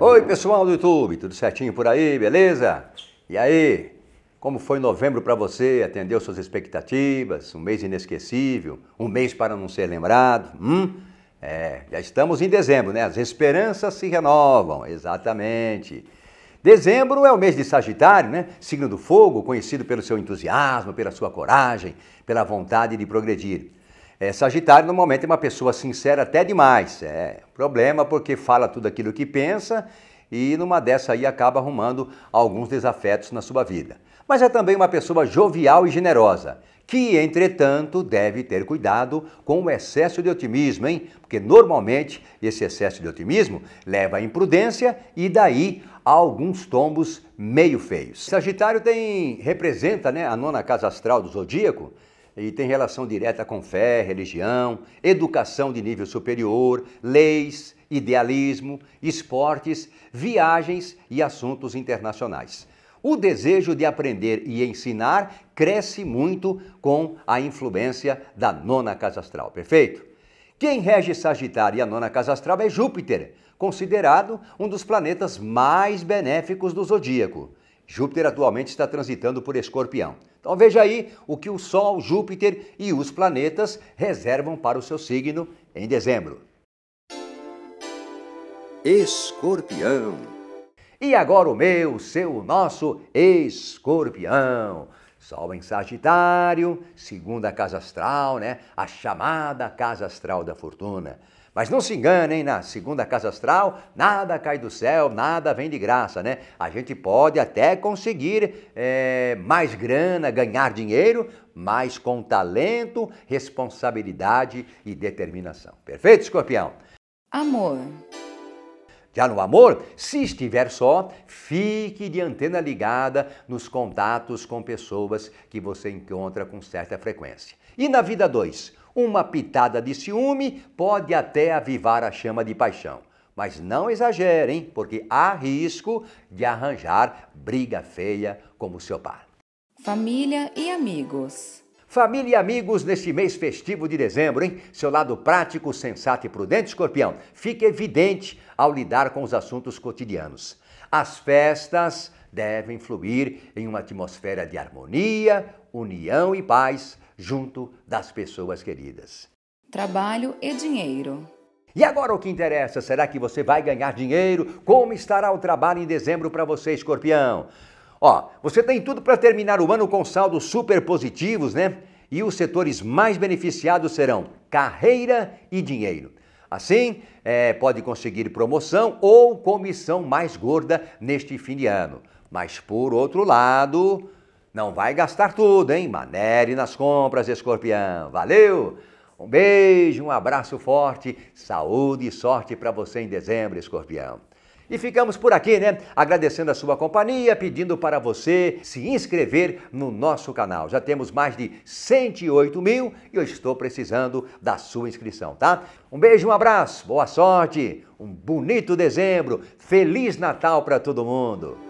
Oi, pessoal do YouTube, tudo certinho por aí, beleza? E aí, como foi novembro para você? Atendeu suas expectativas? Um mês inesquecível? Um mês para não ser lembrado? Hum? É, já estamos em dezembro, né? As esperanças se renovam, exatamente. Dezembro é o mês de Sagitário, né? Signo do fogo, conhecido pelo seu entusiasmo, pela sua coragem, pela vontade de progredir. É, Sagitário normalmente é uma pessoa sincera até demais. É problema porque fala tudo aquilo que pensa e numa dessa aí acaba arrumando alguns desafetos na sua vida. Mas é também uma pessoa jovial e generosa, que, entretanto, deve ter cuidado com o excesso de otimismo, hein? Porque normalmente esse excesso de otimismo leva à imprudência e daí a alguns tombos meio feios. Sagitário tem representa, né, a nona casa astral do zodíaco e tem relação direta com fé, religião, educação de nível superior, leis, idealismo, esportes, viagens e assuntos internacionais. O desejo de aprender e ensinar cresce muito com a influência da nona casa astral, perfeito? Quem rege Sagitário e a nona casa astral é Júpiter, considerado um dos planetas mais benéficos do zodíaco. Júpiter atualmente está transitando por Escorpião. Então veja aí o que o Sol, Júpiter e os planetas reservam para o seu signo em dezembro. Escorpião. E agora o meu, o seu, nosso Escorpião. Sol em Sagitário, segunda casa astral, né? A chamada casa astral da fortuna. Mas não se enganem, na segunda casa astral, nada cai do céu, nada vem de graça, né? A gente pode até conseguir é, mais grana, ganhar dinheiro, mas com talento, responsabilidade e determinação. Perfeito, escorpião? Amor. Já no amor, se estiver só, fique de antena ligada nos contatos com pessoas que você encontra com certa frequência. E na vida 2, uma pitada de ciúme pode até avivar a chama de paixão. Mas não exagerem, porque há risco de arranjar briga feia como seu par. Família e amigos. Família e amigos neste mês festivo de dezembro, hein? Seu lado prático, sensato e prudente, escorpião, fica evidente ao lidar com os assuntos cotidianos. As festas devem fluir em uma atmosfera de harmonia, união e paz junto das pessoas queridas. Trabalho e dinheiro. E agora o que interessa, será que você vai ganhar dinheiro? Como estará o trabalho em dezembro para você, escorpião? Ó, você tem tudo para terminar o ano com saldos super positivos, né? E os setores mais beneficiados serão carreira e dinheiro. Assim, é, pode conseguir promoção ou comissão mais gorda neste fim de ano. Mas por outro lado, não vai gastar tudo, hein? Manere nas compras, escorpião. Valeu! Um beijo, um abraço forte, saúde e sorte para você em dezembro, escorpião. E ficamos por aqui, né? Agradecendo a sua companhia, pedindo para você se inscrever no nosso canal. Já temos mais de 108 mil e eu estou precisando da sua inscrição, tá? Um beijo, um abraço, boa sorte, um bonito dezembro, Feliz Natal para todo mundo!